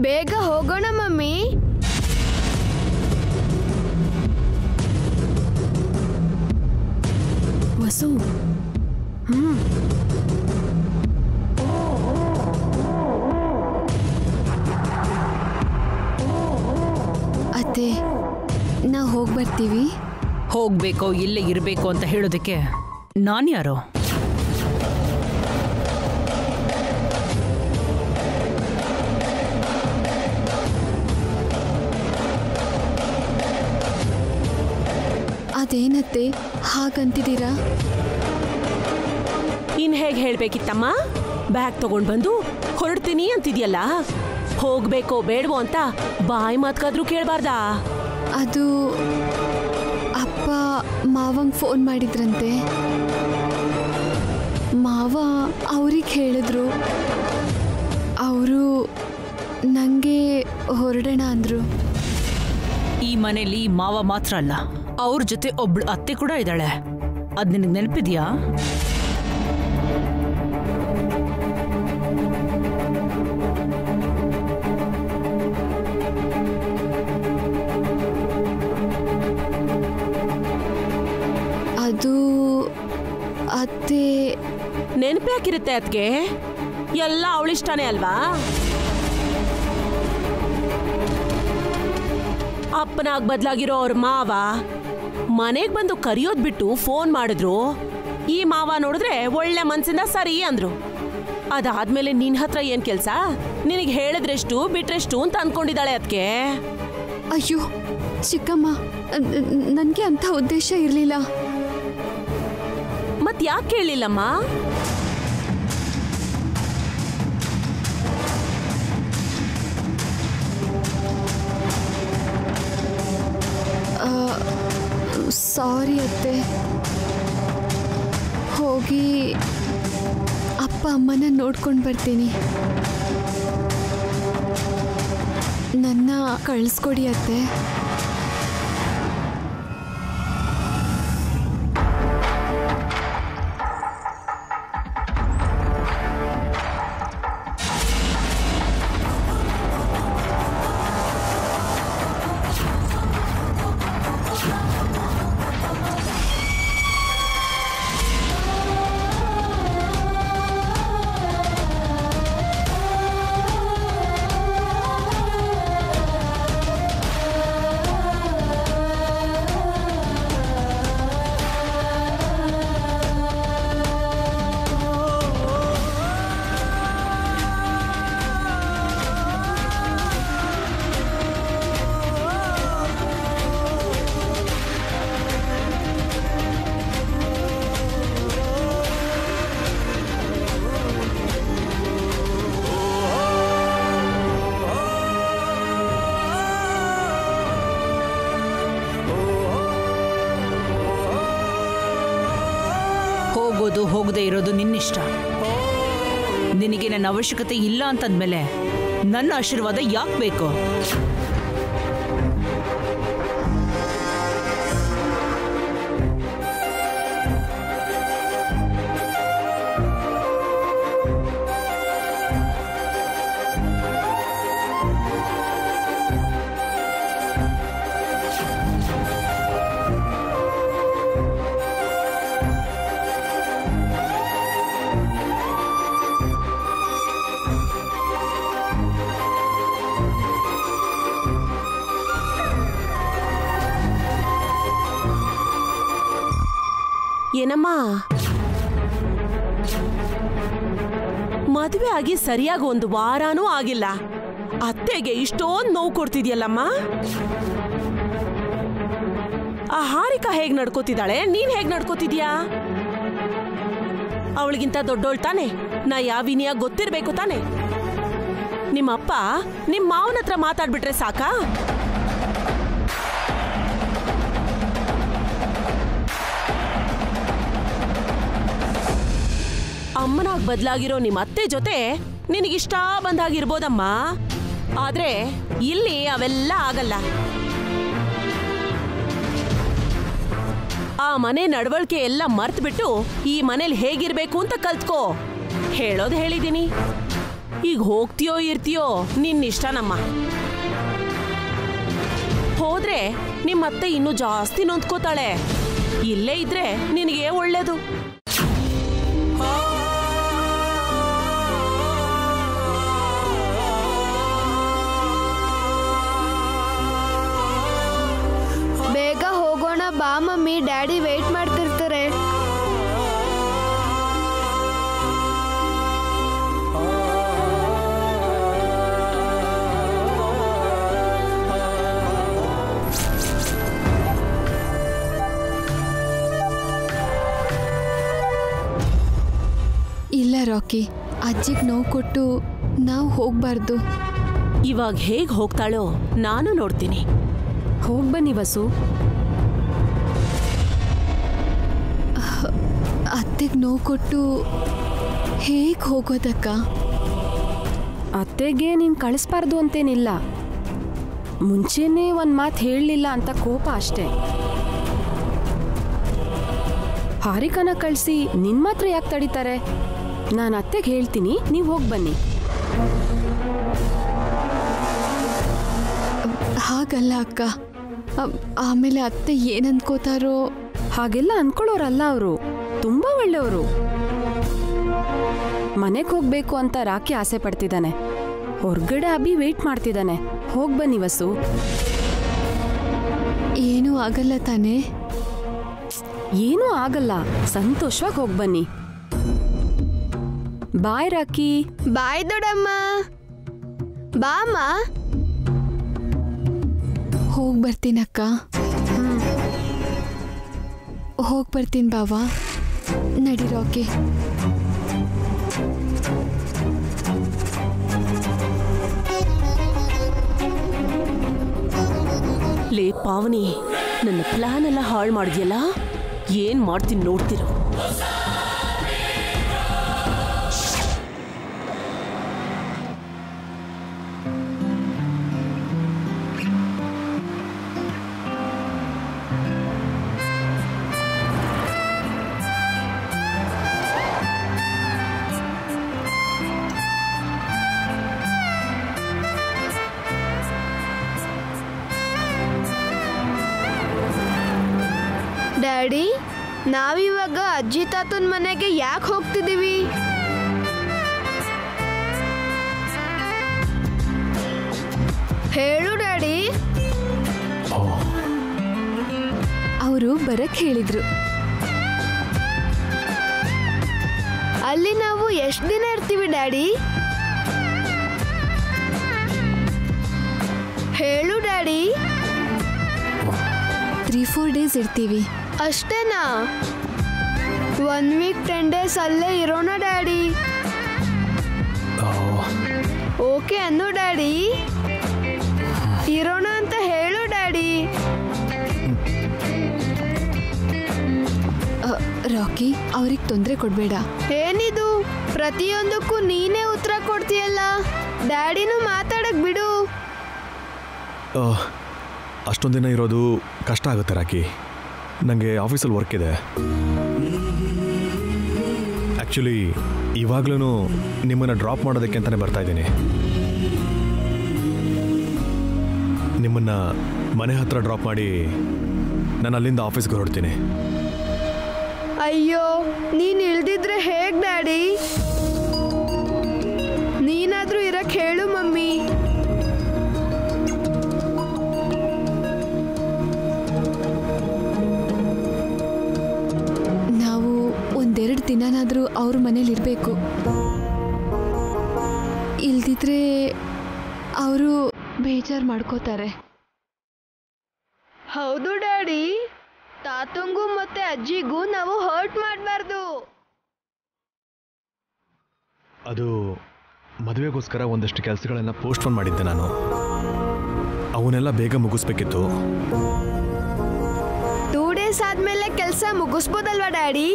ಬೇಗ ಹೋಗೋಣ ಮಮ್ಮಿ. ವಸು. ಅತ್ತೆ ನಾವು ಹೋಗ್ಬರ್ತೀವಿ? ಹೋಗ್ಬೇಕೋ ಇಲ್ಲೇ ಇರಬೇಕು ಅಂತ ಹೇಳೋದಕ್ಕೆ ನಾನು ಅದೇನತ್ತೆ? ಹಾಗಂತಿದ್ದೀರಾ? ಇನ್ ಹೇಗೆ ಹೇಳ್ಬೇಕಿತ್ತಮ್ಮ? ಬ್ಯಾಗ್ ತಗೊಂಡ್ ಬಂದು ಹೊರಡ್ತೀನಿ ಅಂತಿದ್ಯಲ್ಲ? ಹೋಗ್ಬೇಕೋ ಬೇಡವೋ ಅಂತ ಬಾಯಿ ಮಾತ್ಕಾದ್ರೂ ಕೇಳಬಾರ್ದಾ? ಅದು ಅಪ್ಪ ಮಾವಂಗ್ ಫೋನ್ ಮಾಡಿದ್ರಂತೆ. ಮಾವ ಅವ್ರಿಗೆ ಹೇಳಿದ್ರು. ಅವರು ನನಗೆ ಹೊರಡೋಣ ಅಂದರು. ಈ ಮನೆಯಲ್ಲಿ ಮಾವ ಮಾತ್ರ ಅಲ್ಲ. ಅವ್ರ ಜೊತೆ ಒಬ್ಳು ಅತ್ತೆ ಕೂಡ ಇದ್ದಾಳೆ. ಅದ್ ನಿನಗೆ ನೆನಪಿದ್ಯಾ? ಅದು ಅತ್ತೆ ನೆನಪು ಯಾಕಿರುತ್ತೆ ಅದಕ್ಕೆ ಎಲ್ಲ ಅವಳಿಷ್ಟಾನೇ ಅಲ್ವಾ? ಅಪ್ಪನಾಗ್ ಬದಲಾಗಿರೋ ಅವ್ರ ಮಾವ ಮನೆಗ್ ಬಂದು ಕರಿಯೋದ್ ಬಿಟ್ಟು ಫೋನ್ ಮಾಡಿದ್ರು ಈ ಮಾವ ನೋಡಿದ್ರೆ ಒಳ್ಳೆ ಮನ್ಸಿಂದ ಸರಿ ಅಂದ್ರು. ಅದಾದ್ಮೇಲೆ ನಿನ್ ಹತ್ರ ಏನ್ ಕೆಲ್ಸ? ನಿನಗೆ ಹೇಳಿದ್ರೆಷ್ಟು ಬಿಟ್ರೆಷ್ಟು ಅಂತ ಅನ್ಕೊಂಡಿದ್ದಾಳೆ ಅದಕ್ಕೆ ಅಯ್ಯೋ ಚಿಕ್ಕಮ್ಮ ನನಗೆ ಅಂತ ಉದ್ದೇಶ ಇರಲಿಲ್ಲ. ಮತ್ ಯಾಕೆ ಕೇಳಲಿಲ್ಲಮ್ಮ? ಸಾರಿ ಅತ್ತೆ. ಹೋಗಿ ಅಪ್ಪ ಅಮ್ಮನ ನೋಡ್ಕೊಂಡು ಬರ್ತೀನಿ. ನನ್ನ ಕಳಿಸ್ಕೊಡಿ ಅತ್ತೆ. ಹೋಗೋದು ಇರೋದು ನಿನ್ನಿಷ್ಟ. ನಿನಗೆ ನನ್ನ ಅವಶ್ಯಕತೆ ಇಲ್ಲ ಅಂತಂದ್ಮೇಲೆ ನನ್ನ ಆಶೀರ್ವಾದ ಯಾಕೆ ಬೇಕು? ಮದುವೆ ಆಗಿ ಸರಿಯಾಗಿ ಒಂದು ವಾರಾನೂ ಆಗಿಲ್ಲ. ಅತ್ತೆಗೆ ಇಷ್ಟೊಂದು ನೋವು ಕೊಡ್ತಿದ್ಯಲ್ಲಮ್ಮ? ಆ ಹಾರಿಕಾ ಹೇಗ್ ನಡ್ಕೋತಿದ್ದಾಳೆ? ನೀನ್ ಹೇಗ್ ನಡ್ಕೋತಿದ್ಯಾ? ಅವಳಿಗಿಂತ ದೊಡ್ಡೋಳ್ ತಾನೆ. ನಾ ಯಾವಿನಿಯ ಗೊತ್ತಿರ್ಬೇಕು ತಾನೆ. ನಿಮ್ಮಪ್ಪ ನಿಮ್ಮ ಮಾವನ ಹತ್ರ ಮಾತಾಡ್ಬಿಟ್ರೆ ಸಾಕಾ? ಅಮ್ಮನಾಗ್ ಬದ್ಲಾಗಿರೋ ನಿಮ್ಮ ಅತ್ತೆ ಜೊತೆ ನಿನಗಿಷ್ಟ ಬಂದಾಗಿರ್ಬೋದಮ್ಮ. ಆದ್ರೆ ಇಲ್ಲಿ ಅವೆಲ್ಲ ಆಗಲ್ಲ. ಆ ಮನೆ ನಡವಳಿಕೆ ಎಲ್ಲ ಮರ್ತ್ಬಿಟ್ಟು ಈ ಮನೇಲಿ ಹೇಗಿರ್ಬೇಕು ಅಂತ ಕಲ್ತ್ಕೋ. ಹೇಳೋದು ಹೇಳಿದ್ದೀನಿ ಈಗ ಹೋಗ್ತೀಯೋ ಇರ್ತೀಯೋ ನಿನ್ನ ಇಷ್ಟನಮ್ಮ. ಹೋದ್ರೆ ನಿಮ್ಮತ್ತೆ ಇನ್ನೂ ಜಾಸ್ತಿ ನೊಂದ್ಕೋತಾಳೆ. ಇಲ್ಲೇ ಇದ್ರೆ ನಿನಗೆ ಒಳ್ಳೇದು. ಬಾ ಮಮ್ಮಿ ಡ್ಯಾಡಿ ವೇಟ್ ಮಾಡ್ತಿರ್ತಾರೆ. ಇಲ್ಲ ರಾಕಿ ಅಜ್ಜಿಗೆ ನೋವು ಕೊಟ್ಟು ನಾವು ಹೋಗ್ಬಾರ್ದು. ಇವಾಗ ಹೇಗೆ ಹೋಗ್ತಾಳೋ ನಾನು ನೋಡ್ತೀನಿ. ಹೋಗ್ಬನ್ನಿ ವಸು. ಅತ್ತೆಗೆ ನೋವು ಕೊಟ್ಟು ಹೇಗೆ ಹೋಗೋದಕ್ಕ? ಅತ್ತೆಗೆ ನೀನು ಕಳಿಸ್ಬಾರ್ದು ಅಂತೇನಿಲ್ಲ. ಮುಂಚೆನೇ ಒಂದು ಮಾತು ಹೇಳಲಿಲ್ಲ ಅಂತ ಕೋಪ ಅಷ್ಟೇ. ಹಾರಿಕನ ಕಳಿಸಿ ನಿನ್ ಮಾತ್ರ ಯಾಕೆ ತಡೀತಾರೆ? ನಾನು ಅತ್ತೆಗೆ ಹೇಳ್ತೀನಿ ನೀವು ಹೋಗಿ ಬನ್ನಿ. ಹಾಗಲ್ಲ ಅಕ್ಕ. ಆಮೇಲೆ ಅತ್ತೆ ಏನಂದ್ಕೋತಾರೋ ಹಾಗೆಲ್ಲ ಅನ್ಕೊಳ್ಳೋರಲ್ಲ ಅವರು. ತುಂಬಾ ಒಳ್ಳೆಯವರು. ಮನೆಗೆ ಹೋಗ್ಬೇಕು ಅಂತ ರಾಕಿ ಆಸೆ ಪಡ್ತಿದ್ದಾನೆ. ಹೊರ್ಗಡೆ ಅಭಿ ವೇಟ್ ಮಾಡ್ತಿದ್ದಾನೆ. ಹೋಗ್ ಬನ್ನಿ ವಸು. ಏನೂ ಆಗಲ್ಲ ತಾನೇ. ಏನೂ ಆಗಲ್ಲ. ಸಂತೋಷವಾಗಿ ಹೋಗ್ ಬನ್ನಿ. ಬಾಯ್ ರಾಕಿ ಬಾಯ್ ದೊಡಮ್ಮ. ಬಾಮ್ಮ. ಹೋಗಿ ಬರ್ತೀನಕ್ಕ. ಹೋಗಿ ಬರ್ತೀನಿ ಬಾವಾ. ನಡಿ ರಾಕಿ. ಲೇ ಪಾವನಿ, ನನ್ನ ಪ್ಲಾನ್ ಎಲ್ಲ ಹಾಳು ಮಾಡಿದ್ಯಲ್ಲ? ಏನ್ ಮಾಡ್ತೀನಿ ನೋಡ್ತಿರೋ? ತಾತನ ಮನೆಗೆ ಯಾಕೆ ಹೋಗ್ತಿದ್ದೀವಿ? ಹೇಳು ಡ್ಯಾಡಿ. ಅವರು ಬರಕ್ ಹೇಳಿದ್ರು. ಅಲ್ಲಿ ನಾವು ಎಷ್ಟು ದಿನ ಇರ್ತೀವಿ ಡ್ಯಾಡಿ? ಹೇಳು ಡ್ಯಾಡಿ. ತ್ರೀ ಫೋರ್ ಡೇಸ್ ಇರ್ತೀವಿ. ಅಷ್ಟೇನಾ? ಒನ್ ವೀಕ್ ಟೆನ್ ಡೇಸ್ ಅಲ್ಲೇ ಇರೋಣ ಡ್ಯಾಡಿ. ಓಕೆ ಅನ್ನು ಡ್ಯಾಡಿ. ಇರೋಣ ಅಂತ ಹೇಳು ಡ್ಯಾಡಿ. ಅ, ರಾಕಿ ಅವ್ರಿಗೆ ತೊಂದರೆ ಕೊಡಬೇಡ. ಏನಿದು? ಪ್ರತಿಯೊಂದಕ್ಕೂ ನೀನೇ ಉತ್ತರ ಕೊಡ್ತೀಯಲ್ಲ? ಡ್ಯಾಡಿನೂ ಮಾತಾಡಕ್ ಬಿಡು. ಅಷ್ಟೊಂದು ದಿನ ಇರೋದು ಕಷ್ಟ ಆಗುತ್ತೆ ರಾಕಿ. ನನಗೆ ಆಫೀಸಲ್ಲಿ ವರ್ಕ್ ಇದೆ. ಆ್ಯಕ್ಚುಲಿ ಇವಾಗ್ಲೂ ನಿಮ್ಮನ್ನು ಡ್ರಾಪ್ ಮಾಡೋದಕ್ಕೆ ಅಂತಲೇ ಬರ್ತಾ ಇದ್ದೀನಿ. ನಿಮ್ಮನ್ನು ಮನೆ ಹತ್ರ ಡ್ರಾಪ್ ಮಾಡಿ ನಾನು ಅಲ್ಲಿಂದ ಆಫೀಸ್ಗೆ ಹೊರಡ್ತೀನಿ. ಅಯ್ಯೋ, ನೀನು ಇಳ್ದಿದ್ರೆ ಹೇಗೆ ಡ್ಯಾಡಿ? ನೀನಾದರೂ ಇರಕ್ಕೆ ಹೇಳು ಮಮ್ಮಿ. ದಿನನಾದರೂ ಅವ್ರ ಮನೇಲಿ ಇರಬೇಕು. ಇಲ್ದಿದ್ರೆ ಅವರು ಬೇಜಾರು ಮಾಡ್ಕೋತಾರೆ. ಹೌದು ಡ್ಯಾಡಿ. ತಾತಂಗೂ ಮತ್ತೆ ಅಜ್ಜಿಗೂ ನಾವು ಹರ್ಟ್ ಮಾಡಬಾರ್ದು. ಅದು ಮದುವೆಗೋಸ್ಕರ ಒಂದಷ್ಟು ಕೆಲಸಗಳನ್ನ ಪೋಸ್ಟ್ಪೋನ್ ಮಾಡಿದ್ದೆ ನಾನು. ಅವನ್ನೆಲ್ಲ ಬೇಗ ಮುಗಿಸ್ಬೇಕಿತ್ತು. ಟೂ ಡೇಸ್ ಆದ್ಮೇಲೆ ಕೆಲಸ ಮುಗಿಸ್ಬೋದಲ್ವಾ ಡ್ಯಾಡಿ?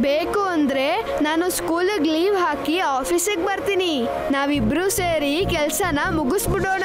ಬೇಕು ಅಂದ್ರೆ ನಾನು ಸ್ಕೂಲಿಗೆ ಲೀವ್ ಹಾಕಿ ಆಫೀಸಿಗೆ ಬರ್ತೀನಿ. ನಾವಿಬ್ರು ಸೇರಿ ಕೆಲಸನ ಮುಗಿಸ್ಬಿಡೋಣ.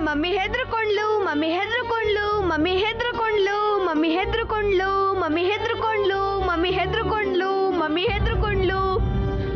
ಮಮ್ಮಿ ಹೆದ್ರುಕೊಂಡ್ಲು ಮಮ್ಮಿ ಹೆದ್ರುಕೊಂಡ್ಲು ಮಮ್ಮಿ ಹೆದ್ರುಕೊಂಡ್ಲು ಮಮ್ಮಿ ಹೆದ್ರುಕೊಂಡ್ಲು ಮಮ್ಮಿ ಹೆದ್ರುಕೊಂಡ್ಲು ಮಮ್ಮಿ ಹೆದ್ರುಕೊಂಡ್ಲು ಮಮ್ಮಿ ಹೆದ್ರುಕೊಂಡ್ಲು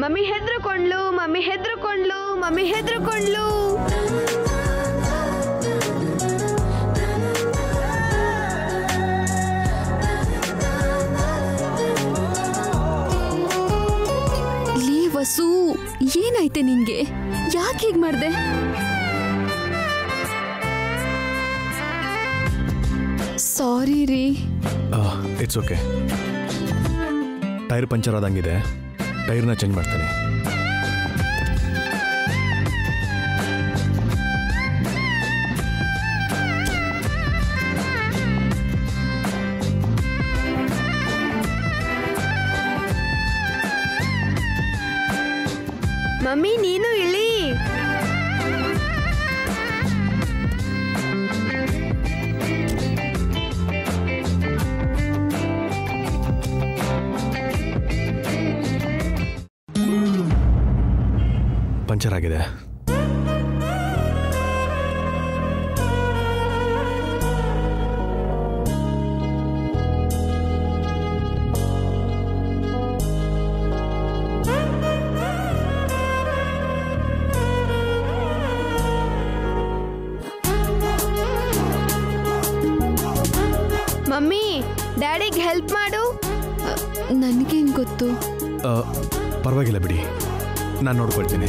ಮಮ್ಮಿ ಹೆದ್ರುಕೊಂಡ್ಲು ಮಮ್ಮಿ ಹೆದ್ರುಕೊಂಡ್ಲು ಮಮ್ಮಿ ಹೆದ್ರುಕೊಂಡ್ಲು. ವಸು, ಏನಾಯ್ತೆ ನಿನ್ಗೆ? ಯಾಕೆ ಹೀಗೆ ಮಾಡ್ದೆ? ಸಾರಿ ರೀ ಇಟ್ಸ್ ಓಕೆ ಟೈರ್ ಪಂಚರ್ ಆದಂಗಿದೆ. ಟೈರ್ನ ಚೇಂಜ್ ಮಾಡ್ತೀನಿ. ಮಮ್ಮಿ ನೀನು ಇಳಿ. ಆಗಿದೆ ಮಮ್ಮಿ ಡ್ಯಾಡಿಗೆ ಹೆಲ್ಪ್ ಮಾಡು. ನನಗೇನು ಗೊತ್ತು? ಪರವಾಗಿಲ್ಲ ಬಿಡಿ. ನಾನು ನೋಡ್ಕೊಳ್ತೀನಿ.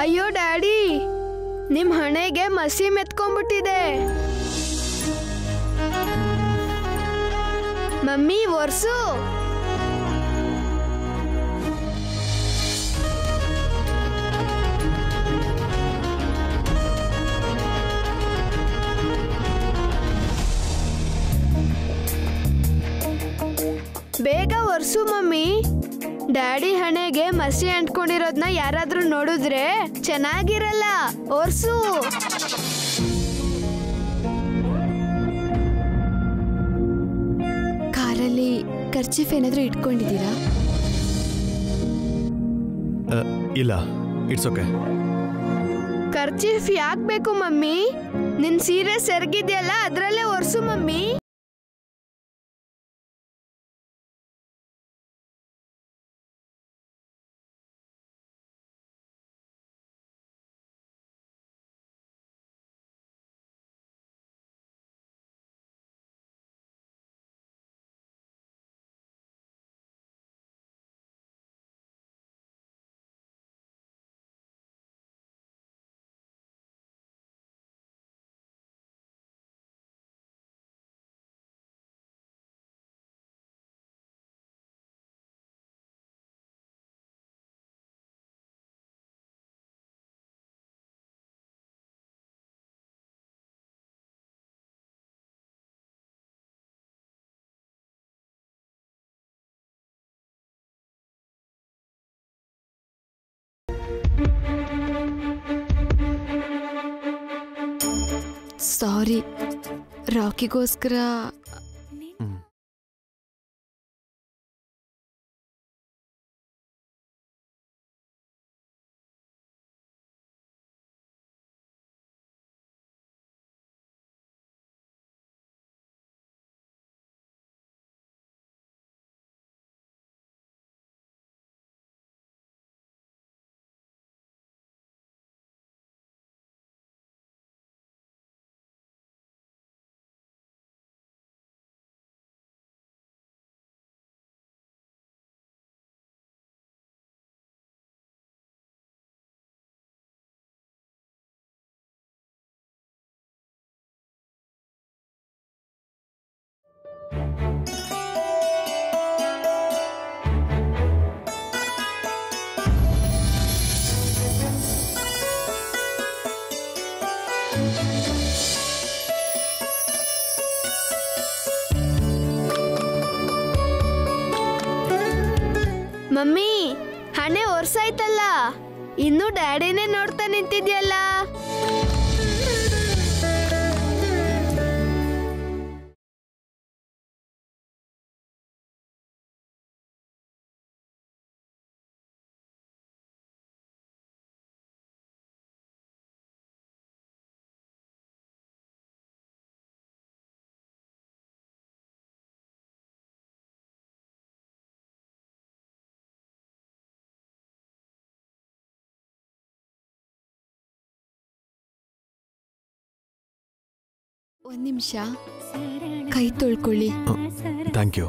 ಅಯ್ಯೋ ಡ್ಯಾಡಿ ನಿಮ್ ಹಣೆಗೆ ಮಸಿ ಮೆತ್ಕೊಂಡ್ಬಿಟ್ಟಿದೆ. ಮಮ್ಮಿ ಒರ್ಸು. ಬೇಗ ಒರ್ಸು ಮಮ್ಮಿ. ಡ್ಯಾಡಿ ಹಣೆಗೆ ಮಸಿ ಅಂಟ್ಕೊಂಡಿರೋದ್ನ ಯಾರಾದ್ರೂ ನೋಡಿದ್ರೆ ಚೆನ್ನಾಗಿರಲ್ಲ. ಒರ್ಸು ಕಾರಲ್ಲಿ ಖರ್ಚೀಫ್ ಏನಾದರೂ ಇಟ್ಕೊಂಡಿದ್ದೀರಾ? ಇಲ್ಲ. ಇಟ್ಸ್ ಓಕೆ ಖರ್ಚೀಫ್ ಯಾಕೆ ಬೇಕು ಮಮ್ಮಿ? ನಿನ್ ಸೀರೆ ಸೆರಗಿದೆಯಲ್ಲ ಅದರಲ್ಲೇ ಒರೆಸು ಮಮ್ಮಿ. ಸಾರಿ ರಾಕಿಗೋಸ್ಕರ ಮಮ್ಮಿ ಹಣೆ ಒರ್ಸಾಯ್ತಲ್ಲ. ಇನ್ನು ಡ್ಯಾಡಿನೇ ನೋಡ್ತಾ ನಿಂತಿದ್ಯಲ್ಲ? ಒಂದ್ ನಿಮಿಷ. ಕೈ ತೊಳ್ಕೊಳ್ಳಿ. ಥ್ಯಾಂಕ್ ಯು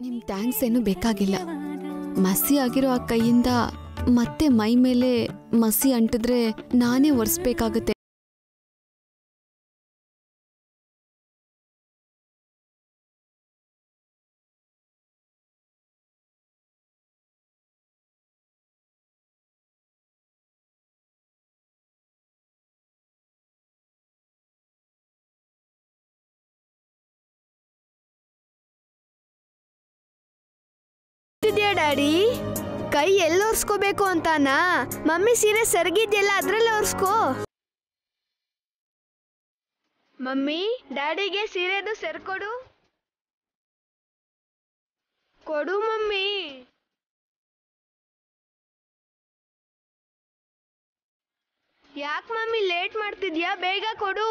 ನಿಮ್ ಥ್ಯಾಂಕ್ಸ್ ಏನು ಬೇಕಾಗಿಲ್ಲ. ಮಸಿ ಆಗಿರೋ ಆ ಕೈಯಿಂದ ಮತ್ತೆ ಮೈ ಮೇಲೆ ಮಸಿ ಅಂಟಿದ್ರೆ ನಾನೇ ಒರೆಸ್ಬೇಕಾಗತ್ತೆ. ಡ್ಯಾಡಿ? ಕೈ ಎಲ್ಲಿ ಒರ್ಸ್ಕೋಬೇಕು ಅಂತಾನಾ? ಮಮ್ಮಿ ಸೀರೆ ಸರಿಗಿದ್ಯಲ್ಲ, ಅದ್ರಲ್ಲಿ ಒರ್ಸ್ಕೋ ಮಮ್ಮಿ, ಡ್ಯಾಡಿಗೆ ಸೀರೆದು ಸೆರ್ಕೊಡು. ಕೊಡು ಮಮ್ಮಿ. ಯಾಕೆ ಮಮ್ಮಿ ಲೇಟ್ ಮಾಡ್ತಿದ್ಯಾ? ಬೇಗ ಕೊಡು.